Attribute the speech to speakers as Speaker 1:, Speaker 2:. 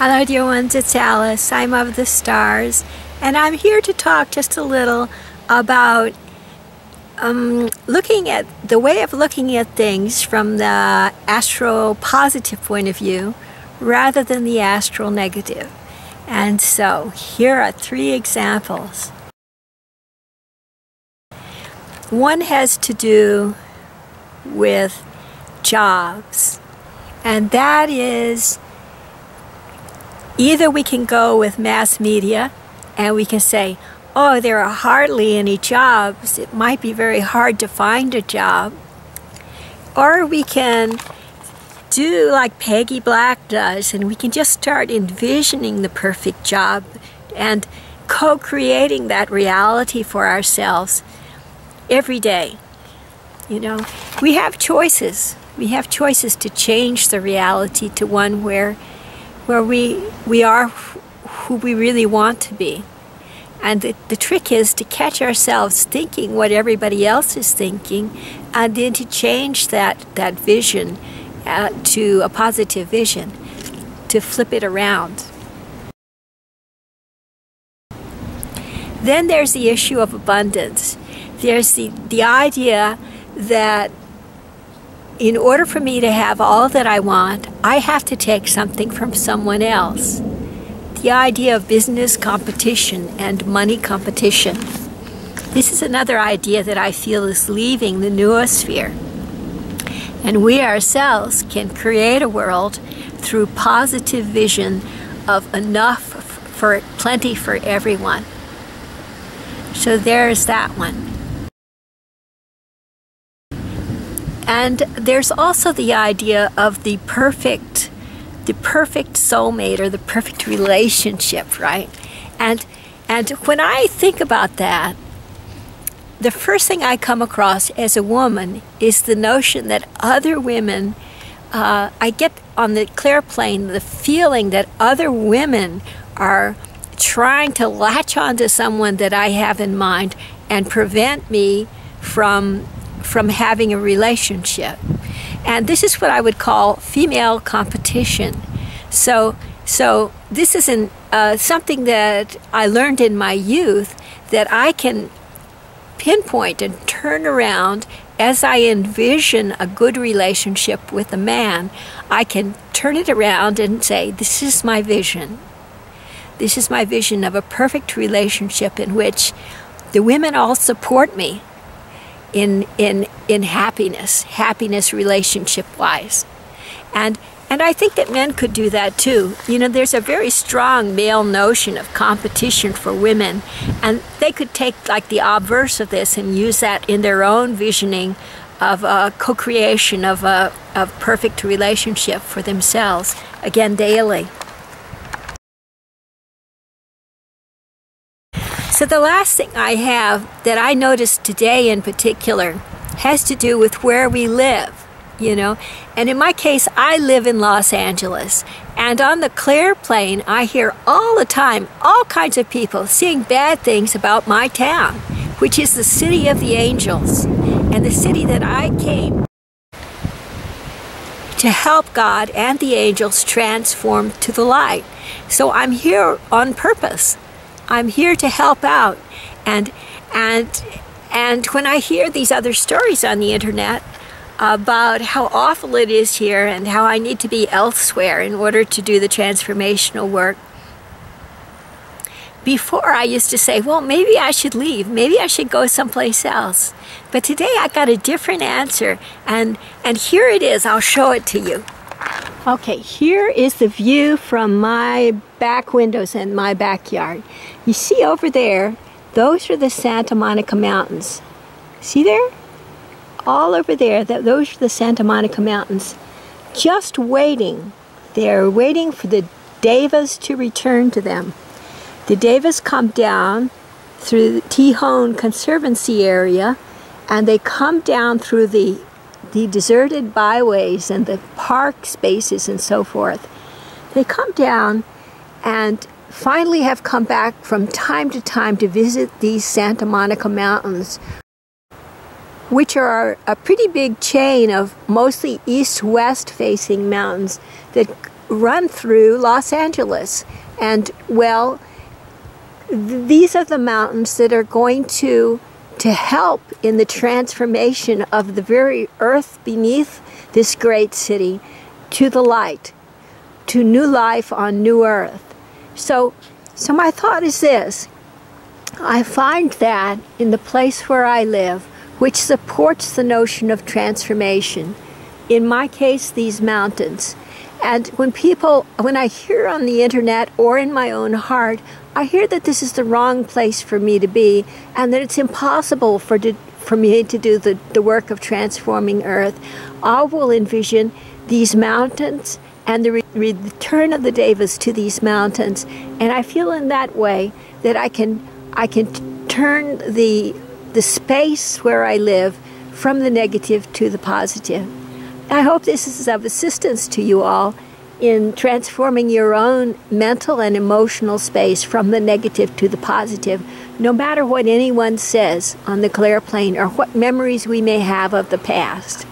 Speaker 1: Hello, dear ones, it's Alice. I'm of the stars, and I'm here to talk just a little about um, looking at the way of looking at things from the astral positive point of view rather than the astral negative. And so, here are three examples. One has to do with jobs, and that is Either we can go with mass media and we can say, oh, there are hardly any jobs. It might be very hard to find a job. Or we can do like Peggy Black does and we can just start envisioning the perfect job and co creating that reality for ourselves every day. You know, we have choices. We have choices to change the reality to one where where we we are who we really want to be. And the, the trick is to catch ourselves thinking what everybody else is thinking and then to change that, that vision uh, to a positive vision, to flip it around. Then there's the issue of abundance. There's the, the idea that in order for me to have all that I want, I have to take something from someone else. The idea of business competition and money competition. This is another idea that I feel is leaving the noosphere. And we ourselves can create a world through positive vision of enough for plenty for everyone. So there's that one. And there's also the idea of the perfect, the perfect soulmate or the perfect relationship, right? And and when I think about that, the first thing I come across as a woman is the notion that other women, uh, I get on the clair plane the feeling that other women are trying to latch onto someone that I have in mind and prevent me from from having a relationship. And this is what I would call female competition. So, so this is uh, something that I learned in my youth that I can pinpoint and turn around as I envision a good relationship with a man. I can turn it around and say, This is my vision. This is my vision of a perfect relationship in which the women all support me in in in happiness, happiness relationship wise. And and I think that men could do that too. You know, there's a very strong male notion of competition for women, and they could take like the obverse of this and use that in their own visioning of a co-creation of a of perfect relationship for themselves again daily. So, the last thing I have that I noticed today in particular has to do with where we live, you know. And in my case, I live in Los Angeles. And on the clair plane, I hear all the time all kinds of people saying bad things about my town, which is the city of the angels and the city that I came to help God and the angels transform to the light. So I'm here on purpose. I'm here to help out. And and and when I hear these other stories on the internet about how awful it is here and how I need to be elsewhere in order to do the transformational work, before I used to say, well, maybe I should leave. Maybe I should go someplace else. But today I got a different answer. And, and here it is. I'll show it to you. Okay, here is the view from my back windows in my backyard. You see over there, those are the Santa Monica Mountains. See there? All over there, that those are the Santa Monica Mountains. Just waiting. They're waiting for the Devas to return to them. The Devas come down through the Tejon Conservancy area and they come down through the the deserted byways and the park spaces and so forth. They come down and finally have come back from time to time to visit these Santa Monica Mountains, which are a pretty big chain of mostly east west facing mountains that run through Los Angeles. And well, th- these are the mountains that are going to to help in the transformation of the very earth beneath this great city to the light, to new life on new earth. So so my thought is this. I find that in the place where I live, which supports the notion of transformation, in my case, these mountains. And when people, when I hear on the internet or in my own heart, I hear that this is the wrong place for me to be and that it's impossible for, to, for me to do the, the work of transforming earth, I will envision these mountains and the re- return of the Devas to these mountains. And I feel in that way that I can, I can turn the, the space where I live from the negative to the positive. I hope this is of assistance to you all in transforming your own mental and emotional space from the negative to the positive, no matter what anyone says on the clair plane or what memories we may have of the past.